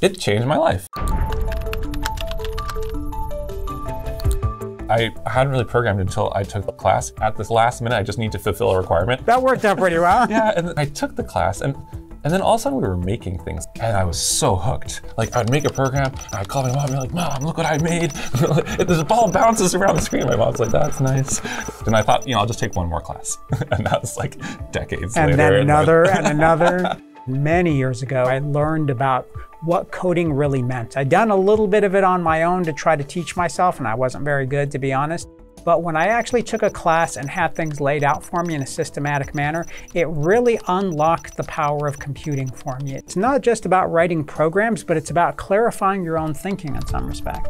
It changed my life. I hadn't really programmed until I took the class. At this last minute, I just need to fulfill a requirement. That worked out pretty well. yeah, and I took the class and and then all of a sudden we were making things and I was so hooked. Like I'd make a program and I'd call my mom and be like, Mom, look what I made. this ball bounces around the screen. My mom's like, that's nice. And I thought, you know, I'll just take one more class. and that was like decades and later. Then another and another. Many years ago, I learned about what coding really meant. I'd done a little bit of it on my own to try to teach myself, and I wasn't very good, to be honest. But when I actually took a class and had things laid out for me in a systematic manner, it really unlocked the power of computing for me. It's not just about writing programs, but it's about clarifying your own thinking in some respect.